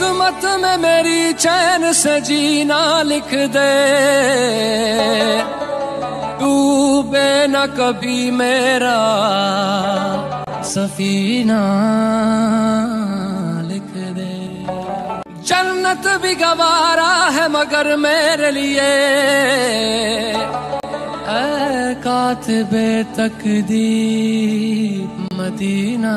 किस्मत में मेरी चैन से जीना लिख दे। डूबे न कभी मेरा सफीना लिख दे। जन्नत भी गवारा है मगर मेरे लिए। कात बे मदीना दी मदीना।